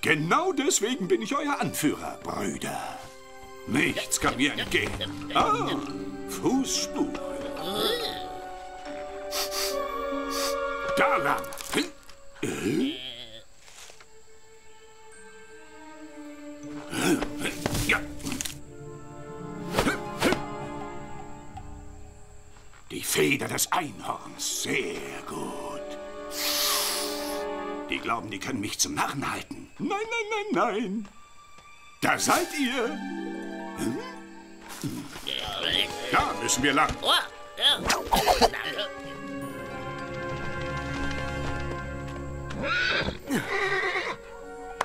Genau deswegen bin ich euer Anführer, Brüder. Nichts kann mir entgehen. Ah, Fußspuren. Da lang. Ja. Die Feder des Einhorns. Sehr gut. Die glauben, die können mich zum Narren halten. Nein, nein, nein, nein. Da seid ihr. Hm? Da müssen wir lang.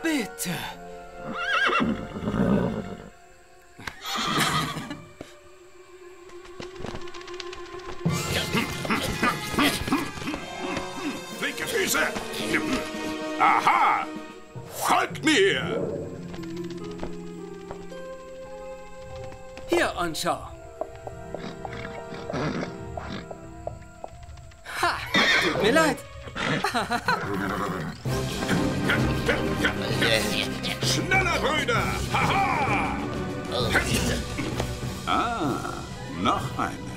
Bitte. Flinke Füße. Aha. Folgt mir. Hier, Onschau. Ha! Tut mir leid. Schneller, Brüder. Haha. Ah, noch eine.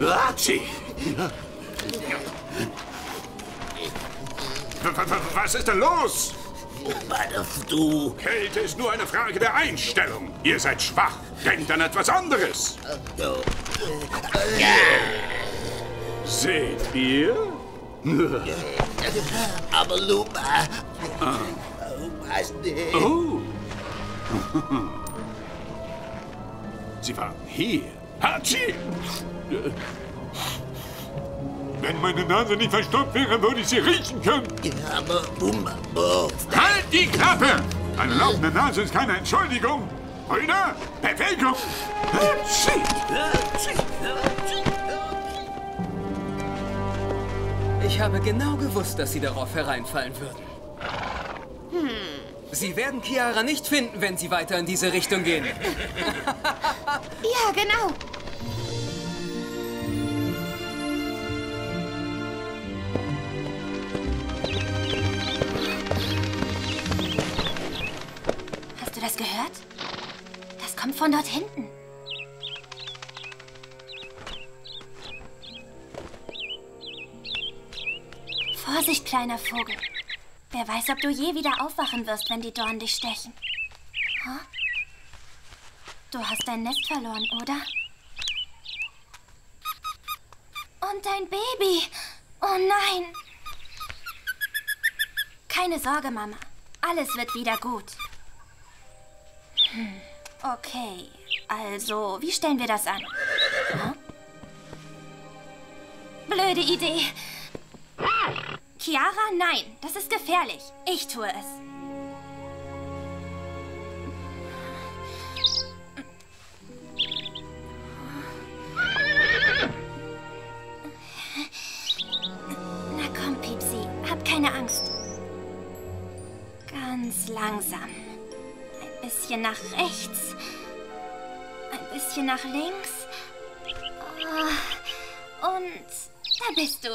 Ratschi! Was ist denn los? Du. Kälte ist nur eine Frage der Einstellung. Ihr seid schwach. Denkt an etwas anderes. Seht ihr? Aber Luma. Nicht? Oh. Sie waren hier. Hatschi! Wenn meine Nase nicht verstopft wäre, würde ich sie riechen können. Aber Bumba, die Klappe! Eine laufende Nase ist keine Entschuldigung. Brüder, Bewegung! Ich habe genau gewusst, dass Sie darauf hereinfallen würden. Sie werden Chiara nicht finden, wenn Sie weiter in diese Richtung gehen. Ja, genau. Du das gehört? Das kommt von dort hinten. Vorsicht, kleiner Vogel. Wer weiß, ob du je wieder aufwachen wirst, wenn die Dornen dich stechen. Du hast dein Nest verloren, oder? Und dein Baby. Oh nein. Keine Sorge, Mama. Alles wird wieder gut. Hm. Okay. Also, wie stellen wir das an? Hm? Blöde Idee. Chiara, nein. Das ist gefährlich. Ich tue es. Na komm, Piepsi. Hab keine Angst. Ganz langsam. Ein bisschen nach rechts. Ein bisschen nach links. Oh, Und da bist du.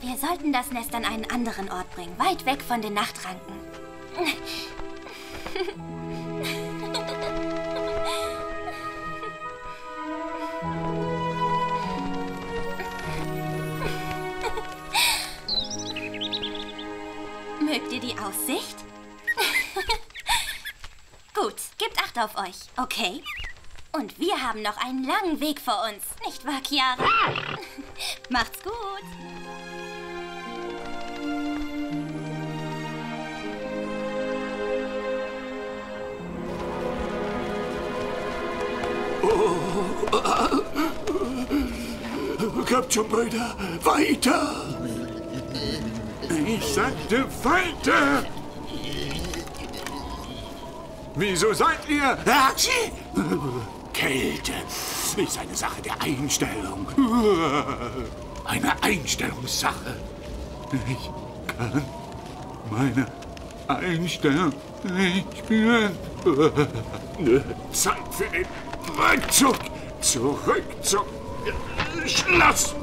Wir sollten das Nest an einen anderen Ort bringen, weit weg von den Nachtranken. Die Aussicht? Gut, gebt Acht auf euch, okay? Und wir haben noch einen langen Weg vor uns, nicht wahr, Chiara? Macht's gut. Kommt schon, Brüder. Weiter. Ich sagte weiter. Wieso seid ihr? Hatschi! Kälte ist eine Sache der Einstellung. Eine Einstellungssache. Ich kann meine Einstellung nicht spüren. Zeit für den Rückzug. Zurück zum Schloss.